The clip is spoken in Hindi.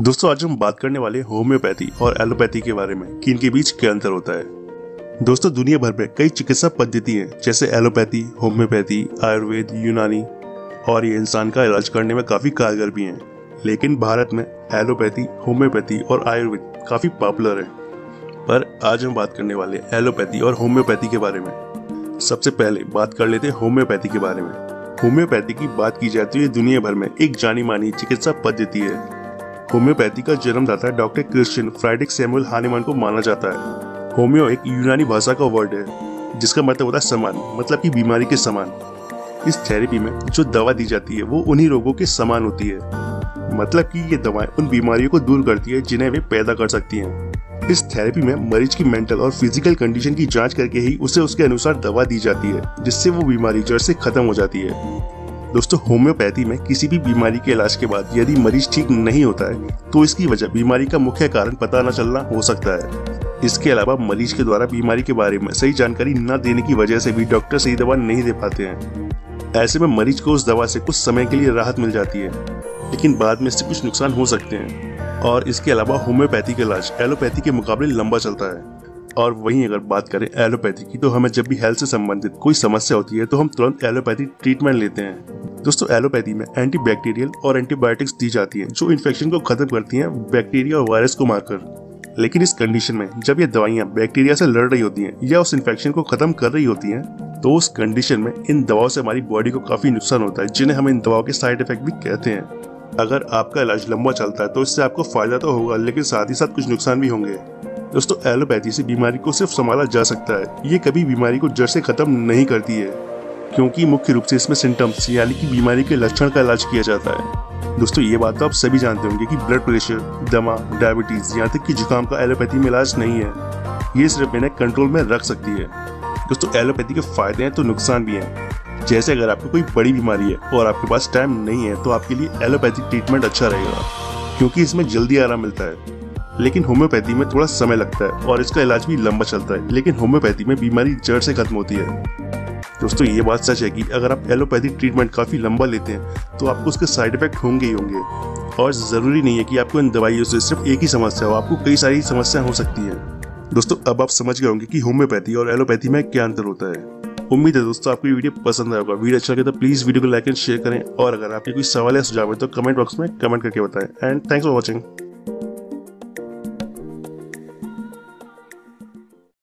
दोस्तों, आज हम बात करने वाले होम्योपैथी और एलोपैथी के बारे में, कि इनके बीच क्या अंतर होता है। दोस्तों, दुनिया भर में कई चिकित्सा पद्धति हैं, जैसे एलोपैथी, होम्योपैथी, आयुर्वेद, यूनानी, और ये इंसान का इलाज करने में काफ़ी कारगर भी हैं। लेकिन भारत में एलोपैथी, होम्योपैथी और आयुर्वेद काफ़ी पॉपुलर है। पर आज हम बात करने वाले एलोपैथी और होम्योपैथी के बारे में। सबसे पहले बात कर लेते हैं होम्योपैथी के बारे में। होम्योपैथी की बात की जाए तो ये दुनिया भर में एक जानी मानी चिकित्सा पद्धति है। होम्योपैथी का जन्मदाता doctor Christian Friedrich Samuel Hahnemann को माना जाता है। होम्यो एक यूनानी भाषा का वर्ड है, जिसका मतलब होता है समान मतलब कि बीमारी के समान। इस थेरेपी में जो दवा दी जाती है, वो उन्हीं रोगों के समान होती है। मतलब कि ये दवाएँ उन बीमारियों को दूर करती है, जिन्हें वे पैदा कर सकती हैं। इस थेरेपी में मरीज़ की मेंटल और फ़िज़िकल कंडीशन की जाँच करके ही उसे उसके अनुसार दवा दी जाती है, जिससे वो बीमारी जड़ से खत्म हो जाती है। दोस्तों, होम्योपैथी में किसी भी बीमारी के इलाज के बाद यदि मरीज़ ठीक नहीं होता है तो इसकी वजह बीमारी का मुख्य कारण पता न चलना हो सकता है। इसके अलावा मरीज़ के द्वारा बीमारी के बारे में सही जानकारी न देने की वजह से भी डॉक्टर सही दवा नहीं दे पाते हैं। ऐसे में मरीज़ को उस दवा से कुछ समय के लिए राहत मिल जाती है, लेकिन बाद में इससे कुछ नुकसान हो सकते हैं। और इसके अलावा होम्योपैथी का इलाज एलोपैथी के मुकाबले लंबा चलता है। और वहीं अगर बात करें एलोपैथी की तो हमें जब भी हेल्थ से संबंधित कोई समस्या होती है तो हम तुरंत एलोपैथी ट्रीटमेंट लेते हैं। दोस्तों, एलोपैथी में एंटी बैक्टीरियल और एंटीबायोटिक्स दी जाती हैं, जो इन्फेक्शन को खत्म करती हैं बैक्टीरिया और वायरस को मारकर। लेकिन इस कंडीशन में, जब ये दवाइयाँ बैक्टीरिया से लड़ रही होती हैं या उस इन्फेक्शन को खत्म कर रही होती हैं तो उस कंडीशन में इन दवाओं से हमारी बॉडी को काफ़ी नुकसान होता है, जिन्हें हम इन दवाओं के साइड इफ़ेक्ट भी कहते हैं। अगर आपका इलाज लंबा चलता है तो इससे आपको फ़ायदा तो होगा, लेकिन साथ ही साथ कुछ नुकसान भी होंगे। दोस्तों, एलोपैथी से बीमारी को सिर्फ़ संभाला जा सकता है। ये कभी बीमारी को जड़ से खत्म नहीं करती है, क्योंकि मुख्य रूप से इसमें सिम्टम्स यानी कि बीमारी के लक्षण का इलाज किया जाता है। दोस्तों, ये बात तो आप सभी जानते होंगे कि ब्लड प्रेशर दमा डायबिटीज़ यहाँ तक कि जुकाम का एलोपैथी में इलाज नहीं है। ये सिर्फ़ इन्हें कंट्रोल में रख सकती है। दोस्तों, एलोपैथी के फ़ायदे हैं तो नुकसान भी हैं। जैसे अगर आपको कोई बड़ी बीमारी है और आपके पास टाइम नहीं है तो आपके लिए एलोपैथिक ट्रीटमेंट अच्छा रहेगा, क्योंकि इसमें जल्दी आराम मिलता है। लेकिन होम्योपैथी में थोड़ा समय लगता है और इसका इलाज भी लंबा चलता है, लेकिन होम्योपैथी में बीमारी जड़ से खत्म होती है। दोस्तों, ये बात सच है कि अगर आप एलोपैथी ट्रीटमेंट काफ़ी लंबा लेते हैं तो आपको उसके साइड इफ़ेक्ट होंगे ही होंगे। और ज़रूरी नहीं है कि आपको इन दवाइयों से सिर्फ़ एक ही समस्या हो, आपको कई सारी समस्या हो सकती है। दोस्तों, अब आप समझ गए होंगे कि होम्योपैथी और एलोपैथी में क्या अंतर होता है। उम्मीद है दोस्तों, आपको वीडियो पसंद आएगा वीडियो अच्छा लगे तो प्लीज़ वीडियो को लाइक एंड शेयर करें। और अगर आपके कोई सवाल या सुझाव है तो कमेंट बॉक्स में कमेंट करके बताएँ। And thanks for watching.